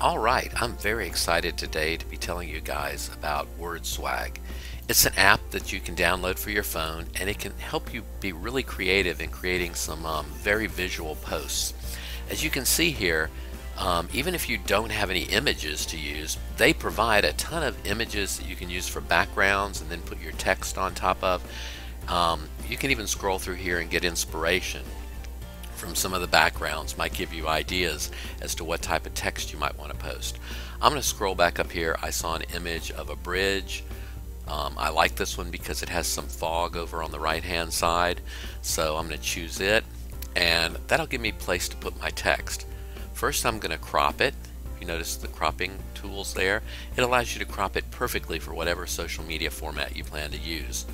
Alright, I'm very excited today to be telling you guys about WordSwag. It's an app that you can download for your phone and it can help you be really creative in creating some um, very visual posts. As you can see here, um, even if you don't have any images to use, they provide a ton of images that you can use for backgrounds and then put your text on top of. Um, you can even scroll through here and get inspiration from some of the backgrounds might give you ideas as to what type of text you might want to post. I'm going to scroll back up here. I saw an image of a bridge. Um, I like this one because it has some fog over on the right hand side so I'm going to choose it and that'll give me place to put my text. First I'm going to crop it. You notice the cropping tools there. It allows you to crop it perfectly for whatever social media format you plan to use.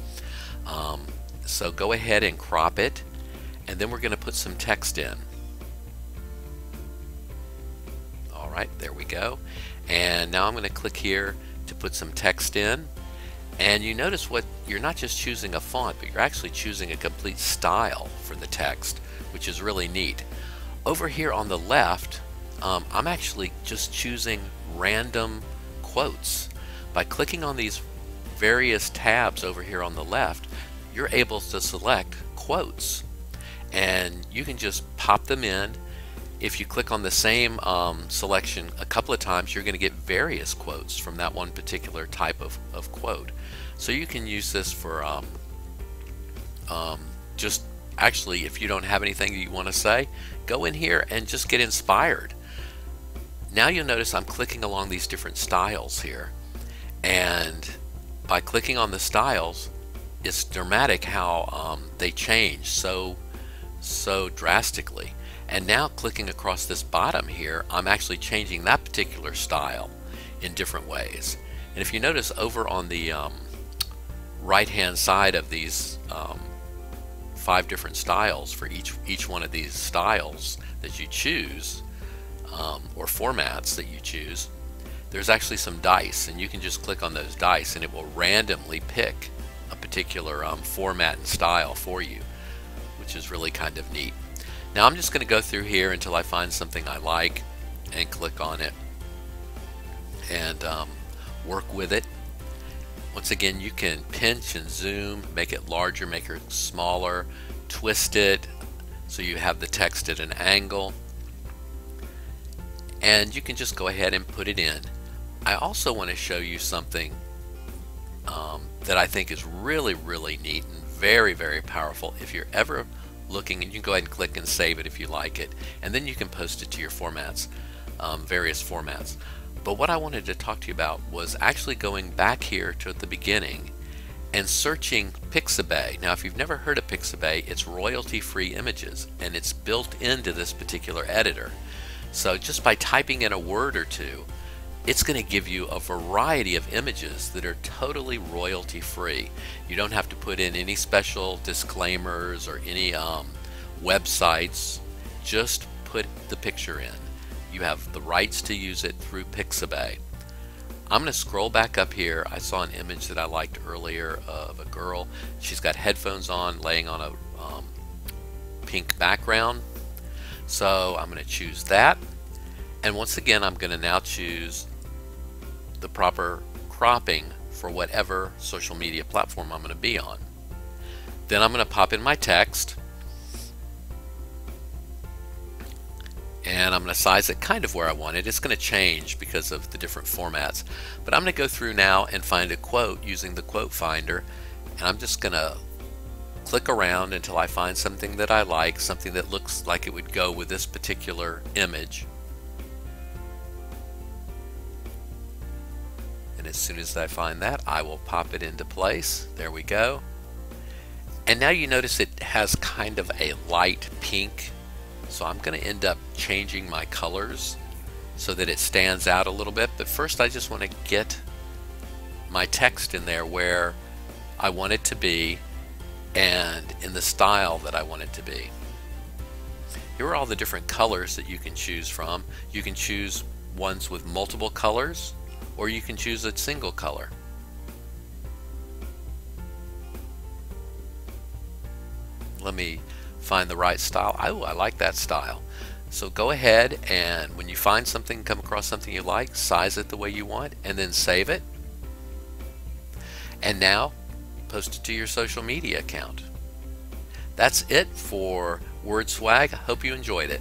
Um, so go ahead and crop it and then we're going to put some text in. Alright, there we go. And now I'm going to click here to put some text in. And you notice what you're not just choosing a font, but you're actually choosing a complete style for the text, which is really neat. Over here on the left, um, I'm actually just choosing random quotes. By clicking on these various tabs over here on the left, you're able to select quotes and you can just pop them in. If you click on the same um, selection a couple of times, you're going to get various quotes from that one particular type of, of quote. So you can use this for um, um, just actually, if you don't have anything you want to say, go in here and just get inspired. Now you'll notice I'm clicking along these different styles here. And by clicking on the styles, it's dramatic how um, they change so so drastically. And now clicking across this bottom here, I'm actually changing that particular style in different ways. And if you notice over on the um, right hand side of these um, five different styles for each each one of these styles that you choose um, or formats that you choose there's actually some dice and you can just click on those dice and it will randomly pick a particular um, format and style for you which is really kind of neat. Now I'm just going to go through here until I find something I like and click on it and um, work with it. Once again, you can pinch and zoom, make it larger, make it smaller, twist it so you have the text at an angle. And you can just go ahead and put it in. I also want to show you something um, that I think is really, really neat and very, very powerful. If you're ever looking, and you can go ahead and click and save it if you like it, and then you can post it to your formats, um, various formats. But what I wanted to talk to you about was actually going back here to the beginning and searching Pixabay. Now, if you've never heard of Pixabay, it's royalty-free images, and it's built into this particular editor. So just by typing in a word or two, it's going to give you a variety of images that are totally royalty free. You don't have to put in any special disclaimers or any um, websites. Just put the picture in. You have the rights to use it through Pixabay. I'm going to scroll back up here. I saw an image that I liked earlier of a girl. She's got headphones on laying on a um, pink background. So I'm going to choose that. And once again, I'm going to now choose the proper cropping for whatever social media platform I'm going to be on. Then I'm going to pop in my text and I'm going to size it kind of where I want it. It's going to change because of the different formats. But I'm going to go through now and find a quote using the quote finder and I'm just going to click around until I find something that I like, something that looks like it would go with this particular image. And as soon as I find that I will pop it into place. There we go. And now you notice it has kind of a light pink. So I'm going to end up changing my colors so that it stands out a little bit. But first I just want to get my text in there where I want it to be and in the style that I want it to be. Here are all the different colors that you can choose from. You can choose ones with multiple colors or you can choose a single color. Let me find the right style. Oh, I like that style. So go ahead and when you find something, come across something you like, size it the way you want, and then save it. And now post it to your social media account. That's it for Word Swag. I hope you enjoyed it.